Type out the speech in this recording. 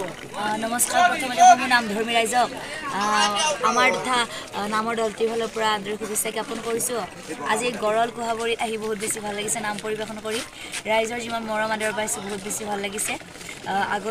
নমস্কাৰ প্ৰথমতে মোৰ নাম ধৰ্মী ৰাইজক। আমাৰ তথা নামৰ দলটিৰ ফালৰ পৰা আন্তৰিক শুভেচ্ছা জ্ঞাপন কৰিছোঁ। আজি গৰল কোহাবৰীত আহি বহুত বেছি ভাল লাগিছে নাম পৰিৱেশন কৰি। ৰাইজৰ যিমান মৰম আদৰ পাইছোঁ বহুত বেছি ভাল লাগিছে। আগত